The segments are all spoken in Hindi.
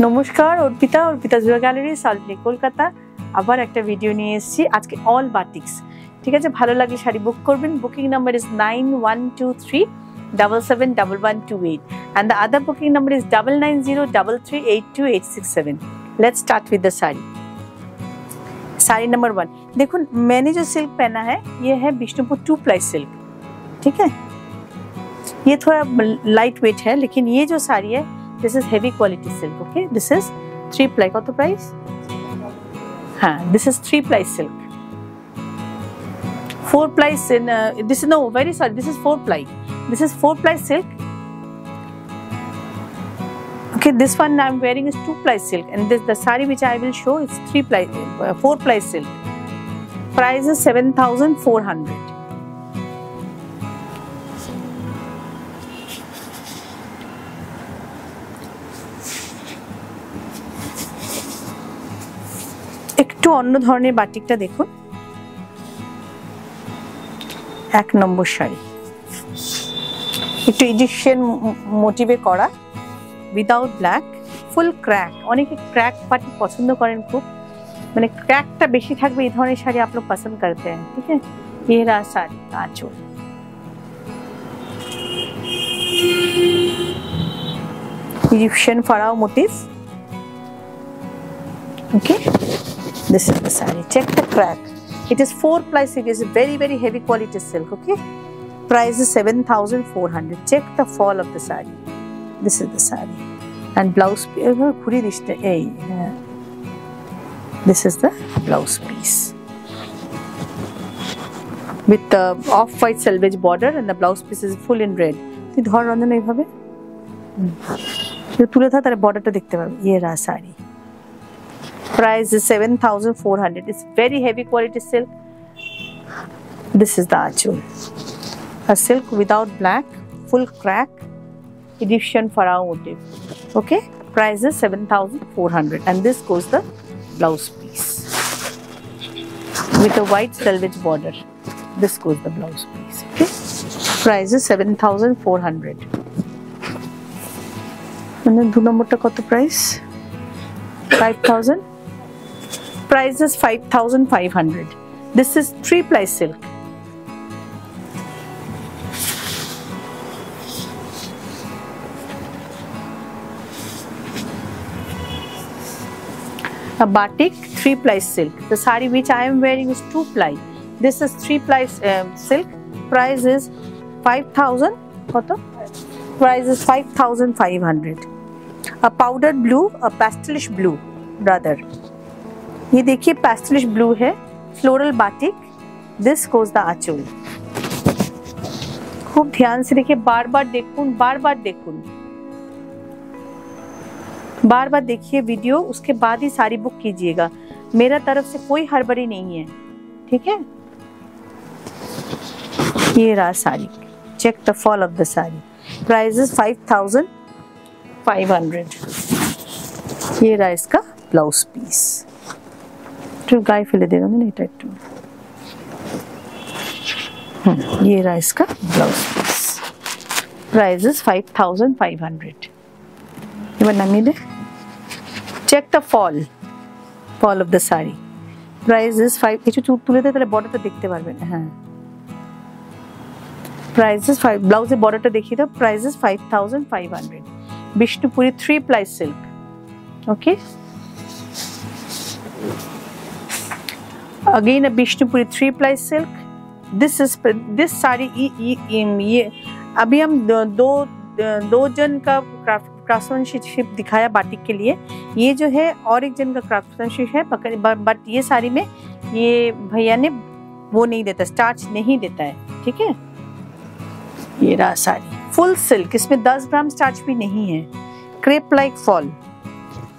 নমস্কার অর্পিতা অর্পিতা জুয়া গ্যালারি সালটলেক কলকাতা আবার একটা ভিডিও নিয়ে এসেছি আজকে অল বাটিক্স ঠিক আছে ভালো লাগলে শাড়ি বুক করবেন booking number is nine one two three double seven double one two eight and the other booking number is double nine zero double three eight two eight six seven let's start with the sari sari number one देखो मैंने जो सिल्क पहना है ये है विष्णुपुर टू प्लाई सिल्क ठीक है ये थोड़ा लाइट वेट है लेकिन ये जो साड़ी है This is heavy quality silk. Okay, this is three ply. Ply the price? হ্যাঁ this is three ply silk. four ply uh, this is no very sorry this is four ply this is four ply silk okay this one i'm wearing is two ply silk and this the sari which i will show is three ply uh, four ply silk price is 7400 অন্য ধরনের বাটিকটা দেখুন। এক নম্বর শাড়ি। একটু ইজিপশিয়ান মোটিভে করা। উইদাউট ব্ল্যাক ফুল ক্র্যাক অনেকে ক্র্যাক পার্টি পছন্দ করেন খুব। মানে ক্র্যাকটা বেশি থাকবে, এই ধরনের শাড়ি আপনার পছন্দ করতে হ্যাঁ ঠিক আছে? এরা শাড়ি আঁচল Egyptian pharaoh motif okay this is the saree check the crack it is 4 ply silk it is very very heavy quality silk okay price is 7400 check the fall of the saree this is the saree and blouse ঘুরিয়ে দিস এই this is the blouse piece with the off white selvage border and the blouse piece is full in red তুই ধর রঞ্জন এইভাবে তুলে থাক তাহলে বর্ডারটা দেখতে পাবে ইয়ে রা sari price is 7400 it's very heavy quality silk. This is the Achu a silk without black full crack Egyptian our motive okay? Price is 7400 and this goes the blouse piece. With a white selvage border this goes the blouse piece. Okay? Price is 7400 and then two number price? 5000 price is 5500 this is three ply silk. A batik three ply silk. The sari which i am wearing is two ply. This is three ply um, silk. Price is 5000 what price is 5500 a powdered blue a pastelish blue rather ये देखिए पैस्टलिश ब्लू है floral batik this goes the aanchal खूब ध्यान से देखिए बार बार देखून बार बार देखून। बार बार देखिए वीडियो उसके बाद ही सारी बुक कीजिएगा। मेरा तरफ़ से कोई हड़बड़ी नहीं है, ठीक है? ये रहा sari check the fall of the sari price five thousand five hundred ये रहा इसका ब्लाउज पीस একটু গায়ে ফেলে দেবেন মানে এটা একটু হুম ये रहा इसका blouse piece price is five thousand five hundred এবার নামিয়ে দে check the fall fall of the sari price is five কিছু চুপ তুলে দেয় তাহলে বর্ডারটা দেখতে পারবেন হ্যাঁ প্রাইস ইজ ফাইভ ব্লাউজের বর্ডারটা দেখিয়ে দাও price is five thousand five hundred Bishnupuri three ply silk okay a Bishnupuri three ply silk. This is this sari ये अभी हम दो दो, दो जन का क्राफ्टमैनशिप दिखाया बाटिक के लिए। ये जो है और एक जन का क्राफ्टमैनशिप है बट ये साड़ी में ये भैया ने वो नहीं देता स्टार्च नहीं देता है ठीक है? ये रहा साड़ी फुल सिल्क इसमें 10 ग्राम स्टार्च भी नहीं है। क्रेप लाइक फॉल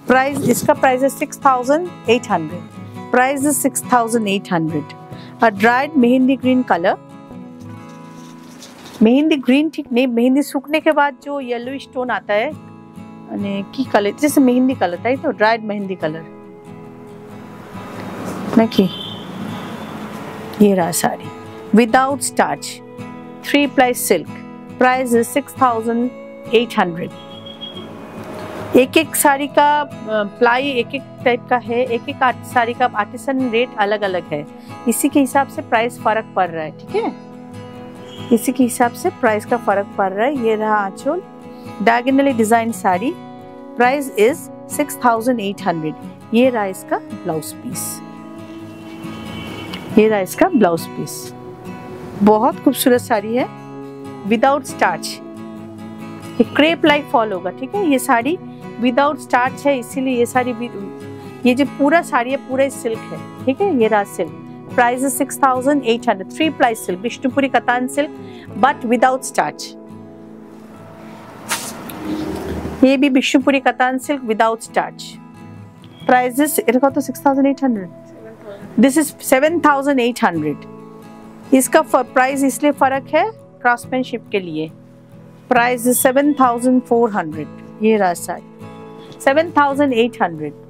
प्राइस इसका प्राइस है six thousand eight hundred price is 6800 a dried mehendi green color. Mehendi green ठीक नहीं, मेहंदी सूखने के बाद जो येलो स्टोन आता है की कलर जैसे मेहंदी कलर था तो ड्राइड मेहंदी कलर नाकि ये रहा sari. Without starch three ply silk price is six thousand eight hundred एक एक साड़ी का प्लाई एक एक टाइप का है, एक एक साड़ी का आर्टिसन रेट अलग अलग है। इसी के हिसाब से प्राइस फ़र्क पड़ रहा है, ठीक है? इसी के हिसाब से प्राइस का फ़र्क पड़ रहा है। ये रहा आंचल। Diagonally design sari. Price is six thousand eight hundred ये रहा इसका ब्लाउज पीस ये रहा इसका ब्लाउज पीस बहुत खूबसूरत साड़ी है। Without starch crepe like fall होगा, ठीक है? ये साड़ी विदाउट स्टार्च है, इसीलिए ये सारी ये जो पूरा साड़ी है, पूरा सिल्क है, ठीक है? ये रहा silk. Price six thousand eight hundred three ply silk, Vishnupuri katan silk but without starch ये भी Vishnupuri katan silk without starch prices तो six thousand eight hundred this is seven thousand eight hundred इसका प्राइस इसलिए फ़र्क है क्राफ्टमैनशिप के लिए। Price seven thousand four hundred ये रहा size 7800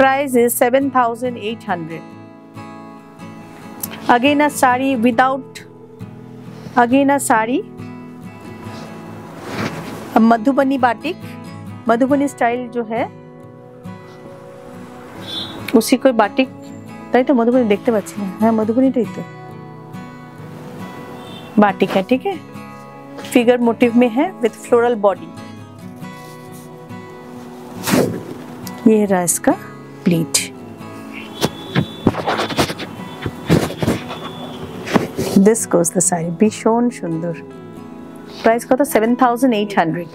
price is 7800 again a sari without again a sari Madhubani batik Madhubani style जो है उसी कोई बाटिक তাই তো মধুবনী দেখতে পাচ্ছি না হ্যাঁ মধুবনীটাই তো बाटिक है ठीक है फिगर मोटिव में है विथ फ्लोरल बॉडी ये रहा इसका pleat this goes the saree भीषण सुंदर प्राइस कत सेवन थाउज़ेंड एट हंड्रेड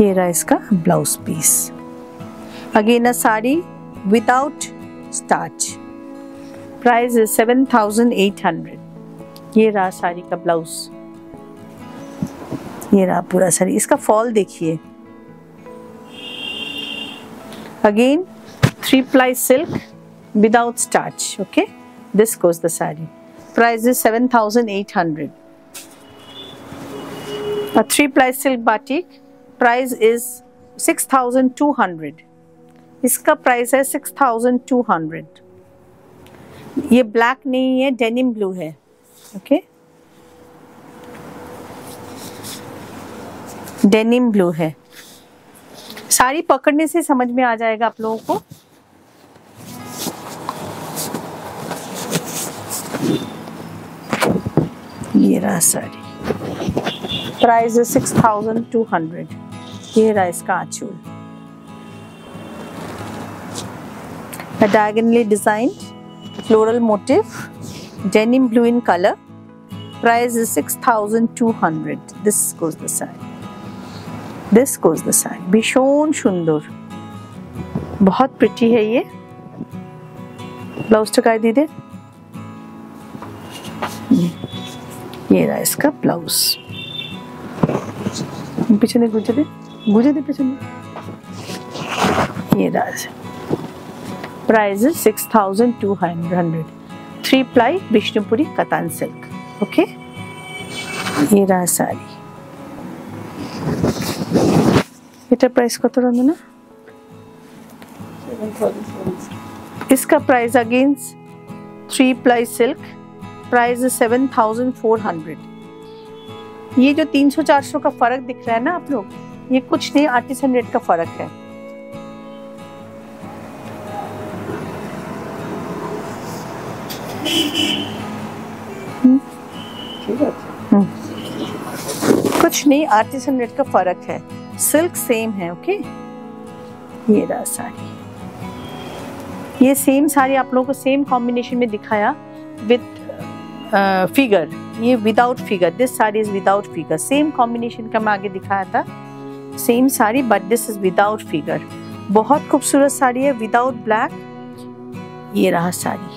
ये रहा इसका blouse piece again a sari without starch price is seven thousand eight hundred ये रहा साड़ी का ब्लाउज ये रहा पूरा साड़ी इसका फॉल देखिए। Again three ply silk without starch okay this goes the sari price is seven thousand eight hundred three ply silk batik price is six thousand two hundred इसका प्राइस है सिक्स थाउज़ेंड टू हंड्रेड ये ब्लैक नहीं है डेनिम ब्लू है ओके okay? डेनिम ब्लू है। साड़ी पकड़ने से समझ में आ जाएगा आप लोगों को। ये रहा sari price six thousand two hundred ये रहा इसका आचूल। Diagonally design floral motif denim blue in colour price six thousand two hundred this goes the sari this goes the side भीषण सुंदर बहुत प्रिटी है ये ब्लाउज टकाई दीदे ये रहा इसका ब्लाउज পিছনে গুজে দে গুজে দে পিছনে ये रहा price six thousand two hundred three ply Bishnupuri कतान silk okay ये रहा साड़ी এটা প্রাইস কত রঞ্জনা इसका price against three ply silk price seven thousand four hundred ये जो तीन सौ चार सौ का फर्क दिख रहा है ना आप लोग ये कुछ नहीं आर्टिसन रेट का फर्क है हम्म। हम्म। कुछ नहीं आर्टिसन रेट का फर्क है सिल्क सेम है ओके ये रहा साड़ी। ये सेम साड़ी आप लोगों को सेम कॉम्बिनेशन में दिखाया विथ फिगर ये without figure this sari is without figure same combination का मैं आगे दिखाया था। Same sari but this is without figure बहुत खूबसूरत साड़ी है विदाउट ब्लैक ये रहा sari.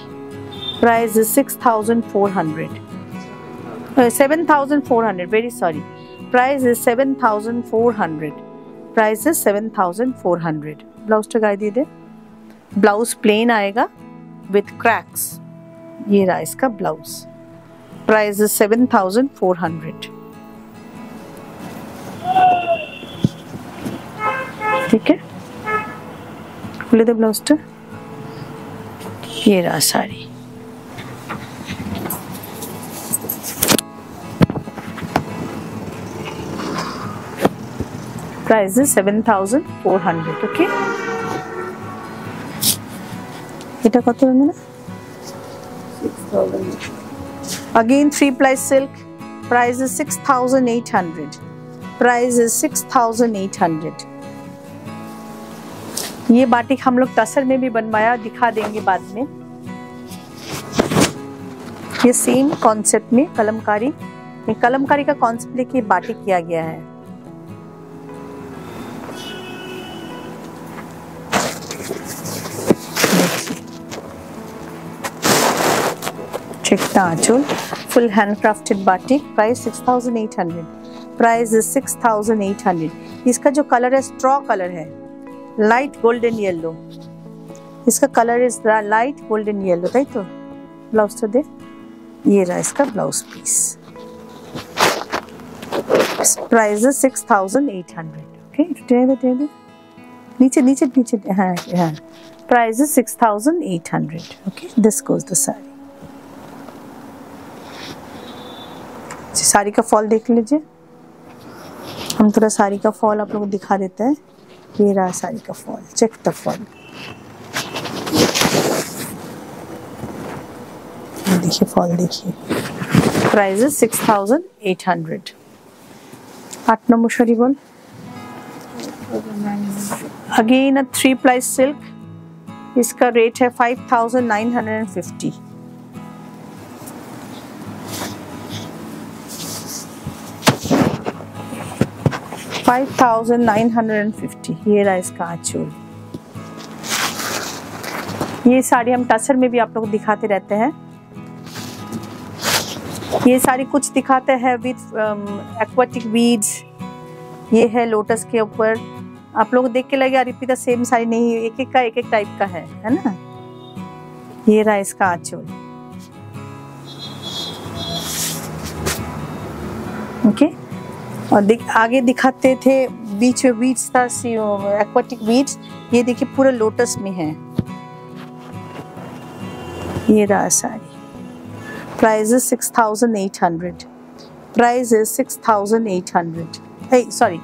Price is six thousand four hundred seven thousand four hundred very sorry price is seven thousand four hundred price is seven thousand four hundred blouse टका दीजिए। ब्लाउज प्लेन आएगा विथ क्रैक्स ये रहा इसका blouse price is seven thousand four hundred ठीक है? खुले दे ब्लाउज ये रहा साड़ी। price is 7400 okay এটা কত না again three ply silk price is 6800 price is 6800 ये बाटिक हम लोग तसर में भी बनवाया दिखा देंगे बाद में ये सेम कॉन्सेप्ट में कलमकारी ये कलमकारी का कॉन्सेप्ट लेके बाटिक किया गया है Check the achol full handcrafted batik, price 6800 price is 6800 इसका जो कलर है स्ट्रॉ कलर है लाइट गोल्डन येलो इसका colour is light golden yellow ताई तो ब्लाउज तो दे ये रहा इसका blouse piece price is 6800 okay टेढ़े टेढ़े नीचे नीचे नीचे हाँ हाँ price is 6800 okay, this goes the sari sari का फॉल देख लीजिए। हम थोड़ा साड़ी का फॉल आप लोग दिखा देते हैं। ये रहा साड़ी का फॉल, चेक द फॉल। देखिए फॉल देखिए। प्राइस है सिक्स थाउज़ेंड एट हंड्रेड। आठ नंबर शरी बोल। Again a three ply silk. इसका रेट है five thousand nine hundred and fifty. Five thousand nine hundred and fifty ये रहा इसका आचूल। ये साड़ी हम टसर में भी आप लोग दिखाते रहते हैं। ये साड़ी कुछ दिखाते हैं विथ एक्वाटिक बीड्स ये है लोटस के ऊपर। आप लोग देख के लगे रिपीता सेम साड़ी नहीं एक एक का एक एक टाइप का है है ना? ये रहा इसका आचूल। Okay okay? और दिख, आगे दिखाते थे बीच में बीच था एक्वाटिक बीच ये देखिए पूरा लोटस में है। ये रहा sari price is six thousand eight hundred price is six thousand eight hundred sorry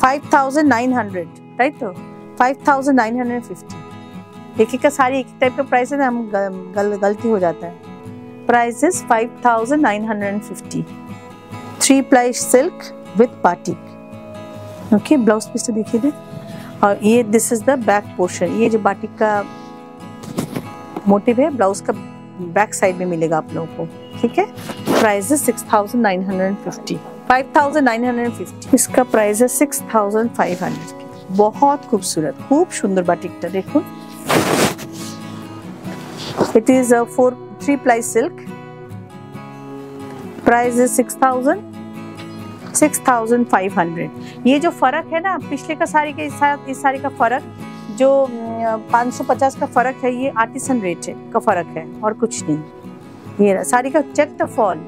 five thousand nine hundred right तो? Five thousand nine hundred fifty एक एक का साड़ी एक टाइप का प्राइस है ना हम गल, गलती हो जाता है। Price five thousand nine hundred and fifty three ply silk with batik okay blouse piece तो देखिए दे और ये this is the back portion ये जो बाटिक का मोटिव है ब्लाउज का बैक साइड में मिलेगा आप लोगों को। ठीक है? Price six thousand nine hundred fifty five thousand nine hundred fifty इसका प्राइस है सिक्स थाउज़ेंड फाइव हंड्रेड बहुत खूबसूरत, खूब सुंदर बाटिकটা देखो। It is four three ply silk price six thousand six thousand five hundred ये जो फ़र्क है ना, पिछले का साड़ी के इस साड़ी का फ़र्क, जो 550 का फ़र्क है, ये आर्टिसन रेट का फ़र्क है, और कुछ नहीं। ये साड़ी का चेक द फॉल।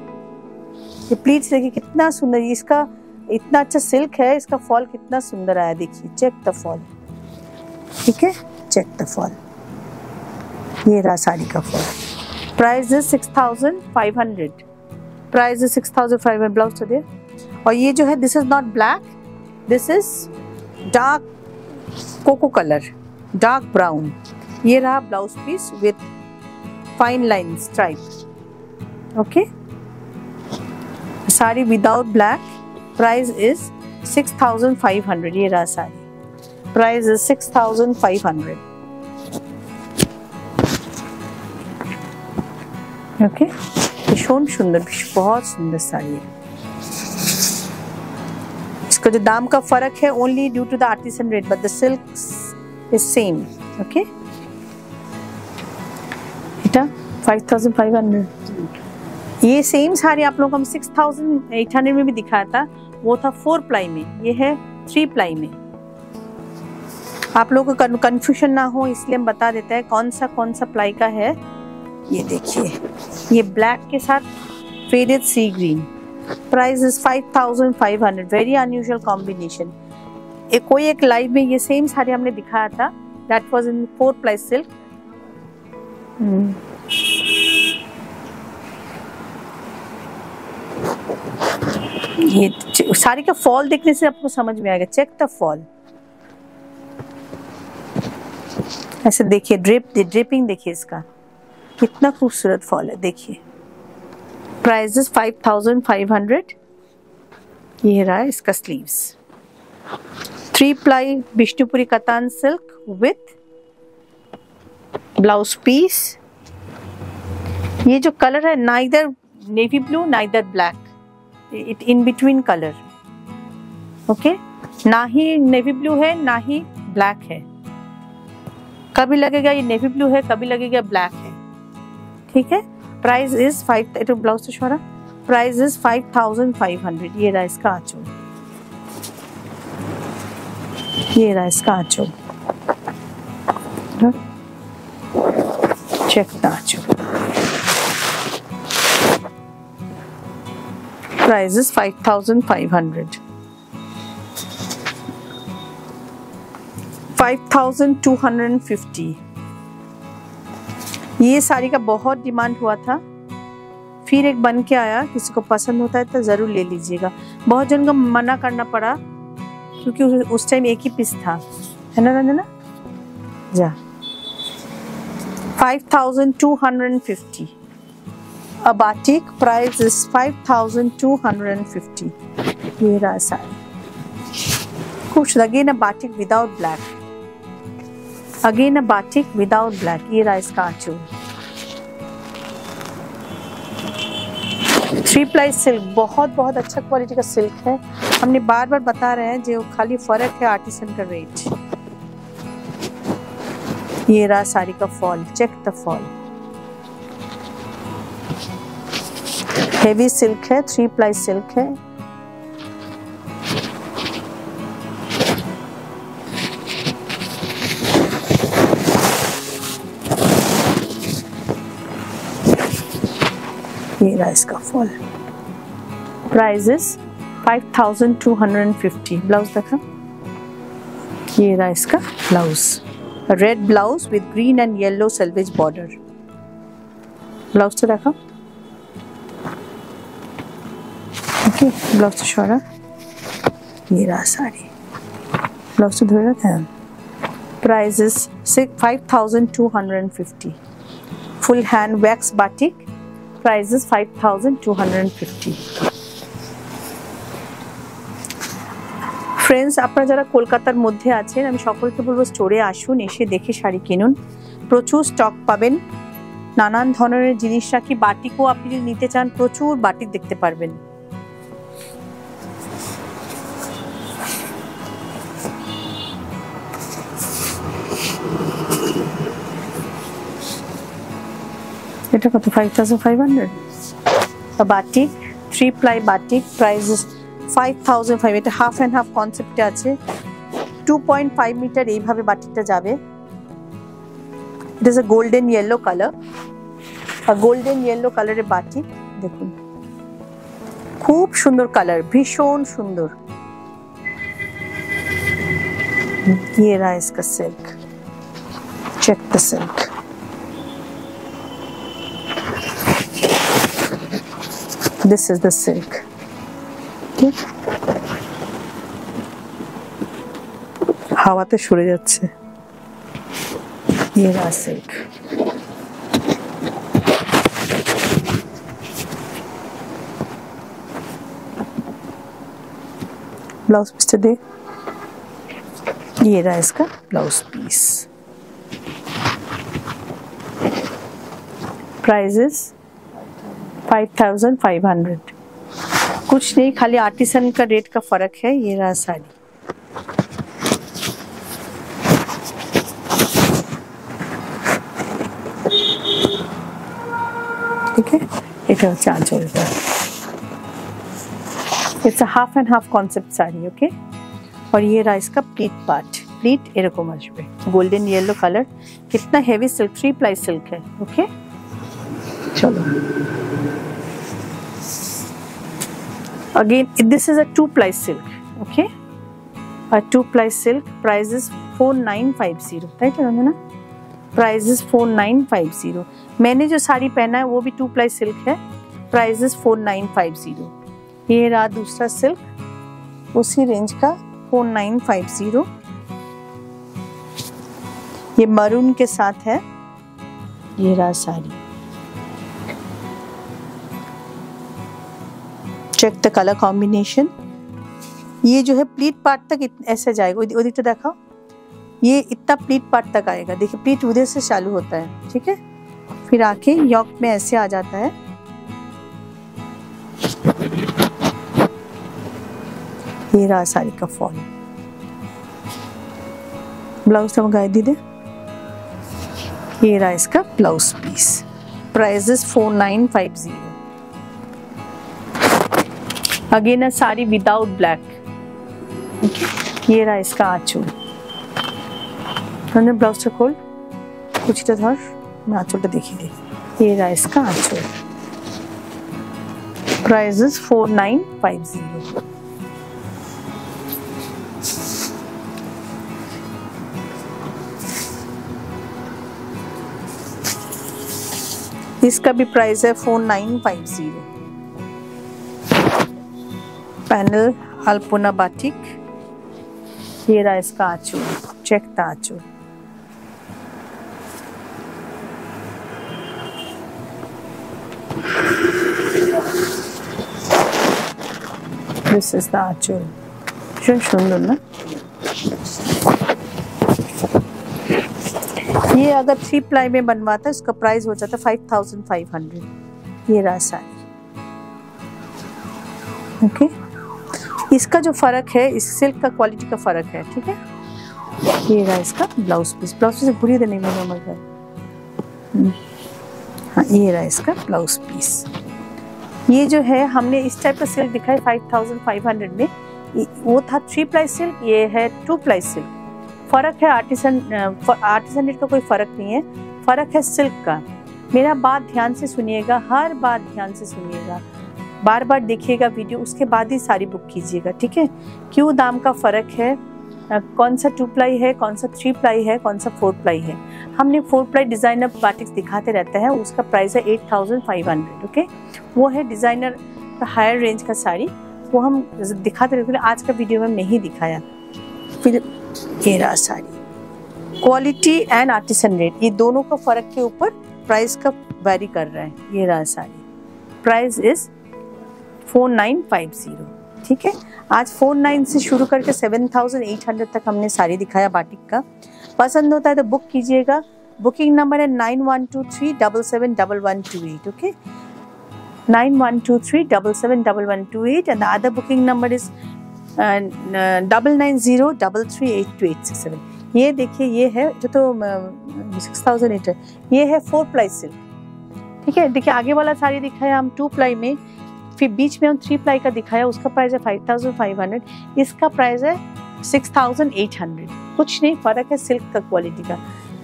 ये प्लीज़ देखिए, कितना सुंदर इसका, इतना अच्छा सिल्क है, इसका फॉल कितना सुंदर आया, देखिए, चेक द फॉल। ठीक है? Check the fall. ये रहा साड़ी का fall. Price is six thousand five hundred. Price is six thousand five hundred, blouse तो दे। और ये जो है this is not black this is dark cocoa colour dark brown ये रहा blouse piece with fine line stripe okay sari without black price is six thousand five hundred ये रहा sari. Price is six thousand five hundred okay सुंदर, बहुत सुंदर साड़ी है। इसका जो दाम का फ़र्क है only due to the artisan rate but the silk is same okay बेटा 5500 ये सेम साड़ी आप लोगों हम 6800 में भी दिखाया था। वो था फोर प्लाई में। ये है थ्री प्लाई में। आप लोगों को कंफ्यूजन ना हो, इसलिए हम बता देते हैं कौन सा कौन सा प्लाई का है। ये देखिए। ये ब्लैक के साथ faded sea green price is five thousand five hundred very unusual combination कोई एक लाइव में ये सेम साड़ी हमने दिखाया था. That was in four ply silk ये साड़ी का फॉल देखने से आपको समझ में आएगा. चेक द फॉल ऐसे देखिए ड्रिप ड्रिपिंग देखिए इसका. कितना खूबसूरत फॉल है, देखिए. Thousand five hundred. ये रहा इसका sleeves. Three ply Vishnupuri कतान silk with blouse piece. ये जो कलर है ना इधर नेवी ब्लू ना इधर black it in between colour okay ना ही नेवी ब्लू है, ना ही ब्लैक है। कभी लगेगा ये नेवी ब्लू है, कभी लगेगा ब्लैक है। ठीक है? प्राइस इज़ फाइव ब्लाउज तो छोड़ा price is five thousand five hundred ये रहा इसका आंचल ये रहा इसका आंचल check the Aanchal price is five thousand five hundred five thousand two hundred and fifty ये साड़ी का बहुत डिमांड हुआ था। फिर एक बन के आया, किसी को पसंद होता है तो ज़रूर ले लीजिएगा। बहुत जन को मना करना पड़ा, क्योंकि उस टाइम एक ही पीस था। है ना रंजना जा। Five thousand two hundred fifty A batik price is 5250 ये रहा साड़ी। कुछ again a batik without black again a batik without black ये रहा इसका आंचल थ्री प्लाई सिल्क बहुत बहुत अच्छा क्वालिटी का सिल्क है। हमने बार बार बता रहे हैं जो खाली फ़र्क है आर्टिसन का रेट ये रहा साड़ी का fall check the fall heavy silk है थ्री प्लाई सिल्क है। ये रहा इसका fall two hundred fifty blouse देखा? ये रहा इसका blouse red blouse with green and yellow selvedge border blouse तो देखा? ओके ब्लाउज तो छोड़ा ये रहा साड़ी. ब्लाउज तो धोए रखा है prices five thousand two hundred and fifty full hand wax batik two hundred fifty friends আপনারা যারা কলকাতার মধ্যে আছেন, আমি সকলকে বলব স্টোরে আসুন, এসে দেখে শাড়ি কিনুন। প্রচুর স্টক পাবেন। নানান ধরনের জিনিস রাখি। বাটিকও আপনি যদি নিতে চান, প্রচুর বাটিক দেখতে পারবেন। এটা কত five thousand five hundred batik three ply batik price five thousand five এটা হাফ অ্যান্ড হাফ কনসেপ্টে আছে টু পয়েন্ট ফাইভ মিটার এইভাবে বাটিকটা যাবে it is a golden yellow colour golden yellow কালারের বাটিক দেখুন খুব সুন্দর কালার ভীষণ সুন্দর ये रहा इसका silk check the silk this is the silk okay হাওয়াতে সরে যাচ্ছে ये रहा सिल्क ब्लाउज पीस दे ये रहा इसका blouse piece prices five thousand five hundred कुछ नहीं खाली आर्टिसन का रेट का फर्क है ये रहा साड़ी ठीक है এটা হচ্ছে আঁচলটা it's half and half concept sari okay और ये रहा इसका प्लीट पार्ट प्लीट এরকম আসবে গোল্ডেন येलो कलर कितना heavy silk three ply silk है ओके चलो Again, this is a two ply silk, okay? A two ply silk, price is 4950 right Ranjana price is four nine five zero मैंने जो साड़ी पहना है, वो भी टू प्लाई सिल्क है। Price is four nine five zero ये रहा दूसरा सिल्क उसी रेंज का four nine five zero maroon के साथ है। ये रहा sari. Check the colour combination ये जो है प्लीट पार्ट तक ऐसे जाएगा। उदित तो देखा। ये इतना प्लीट पार्ट तक आएगा। देखिए प्लीट उधर से चालू होता है, ठीक है? फिर आके यॉक में ऐसे आ जाता है। ये रहा साड़ी का फॉल ब्लाउज तो मंगाए दीदे। ये रहा इसका blouse piece. Price four nine five zero. Again है साड़ी विदाउट ब्लैक ये रहा इसका आँचल मैंने ब्लाउजটা খোল কুচিটা ধর আমি আঁচলটা देखी দিই ये रहा इसका आँचल price is four nine five zero इसका भी प्राइस है four nine five zero panel alpona batik ये रहा इसका आंचू चेक द आंचू दिस इज़ द आंचू भीषण सुंदर ना ये अगर थ्री प्लाई में बनवाता, इसका प्राइस हो जाता फाइव थाउज़ेंड फाइव हंड्रेड ये रहा साड़ी ओके इसका जो फ़र्क है, इस सिल्क का क्वालिटी का फ़र्क है, ठीक है? ये रहा इसका ब्लाउज पीस ब्लाउज पीस घुरी देने में मगर। हाँ ये रहा इसका ब्लाउज पीस ये जो है, हमने इस टाइप का सिल्क दिखा है फाइव थाउज़ेंड फाइव हंड्रेड में वो था थ्री प्लाई सिल्क, ये है टू प्लाई सिल्क। फ़र्क है आर्टिसन आर्टिसन रेट का कोई फ़र्क नहीं है। फ़र्क है सिल्क का। मेरा बात ध्यान से सुनिएगा, हर बात ध्यान से सुनिएगा। बार बार देखिएगा वीडियो, उसके बाद ही सारी बुक कीजिएगा, ठीक है? क्यों दाम का फ़र्क है? कौन सा टू प्लाई है, कौन सा थ्री प्लाई है, कौन सा फोर प्लाई है? हमने फोर प्लाई डिज़ाइनर बाटिक्स दिखाते रहते हैं, उसका प्राइस है eight thousand five hundred okay वो है डिज़ाइनर हायर रेंज का साड़ी, वो हम दिखाते रहते आज का वीडियो में नहीं दिखाया। फिर ये रहा sari. Quality and artisan rate ये दोनों का फ़र्क के ऊपर प्राइस का वेरी कर रहा है, ये रहा sari. Price is four nine five zero. ठीक है? आज फोर नाइन से शुरू करके सेवन थाउज़ेंड एट हंड्रेड तक हमने साड़ी दिखाया बाटिक का। पसंद होता है तो बुक कीजिएगा। बुकिंग नंबर है nine one two three double seven double one two eight okay nine one two three double seven double one two eight and the other booking number is double nine zero double three eight two eight six seven ये देखिए, ये है, जो तो सिक्स थाउज़ेंड एट है। ये है फोर प्लाई सिल्क ठीक है? देखिए, आगे वाला साड़ी दिखाया हम टू प्लाई में। फिर बीच में हम थ्री प्लाई का दिखाया, उसका प्राइस है फाइव थाउज़ेंड फाइव हंड्रेड इसका प्राइस है सिक्स थाउज़ेंड एट हंड्रेड कुछ नहीं, फ़र्क है सिल्क का क्वालिटी का।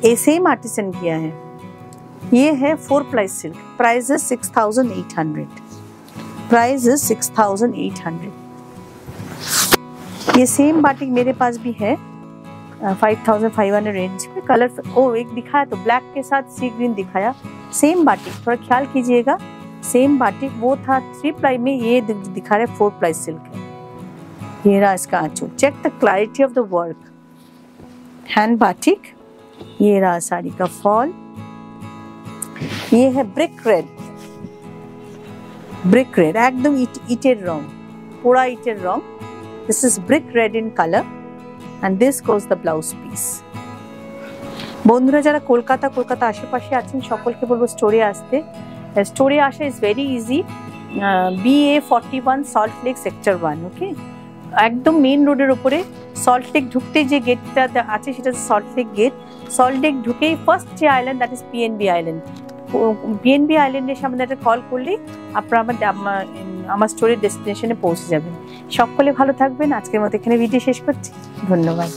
ए सेम आर्टिसन किया है। ये है फोर प्लाई सिल्क प्राइस है six thousand eight hundred price है सिक्स थाउज़ेंड एट हंड्रेड ये सेम बाटिक मेरे पास भी है five thousand five hundred range में कलर ओ एक दिखाया तो ब्लैक के साथ सी ग्रीन दिखाया। सेम बाटिक थोड़ा ख्याल कीजिएगा। सेम बाटिक वो था थ्री प्लाई में ये दिखा रहे फोर प्लाई सिल्क है ये रहा इसका आंचल check the clarity of the work hand batik ये रहा साड़ी का फॉल ये है ब्रिक रेड ब्रिक रेड एकदम इटेड रॉन्ग पूरा इटेड wrong This is brick red in color and this goes the blouse piece. বন্ধুরা যারা কলকাতা কলকাতা আশেপাশে আছেন সকলকে বলবো স্টোরে আসতে স্টোরে আসা is very easy B A forty one Salt Lake sector one okay একদম মেন রোডের ওপরে সল্ট লেক ঢুকতে যে গেটটা আছে, সেটা Salt Lake gate Salt Lake ঢুকেই ফার্স্ট যে island that is PNB island PNB আইল্যান্ডের সামনে একটা কল করলে আপনারা আমার আমার স্টোরের ডেস্টিনেশনে পৌঁছে যাবেন। সকলে ভালো থাকবেন। আজকের মতো এখানে ভিডিও শেষ করছি। ধন্যবাদ।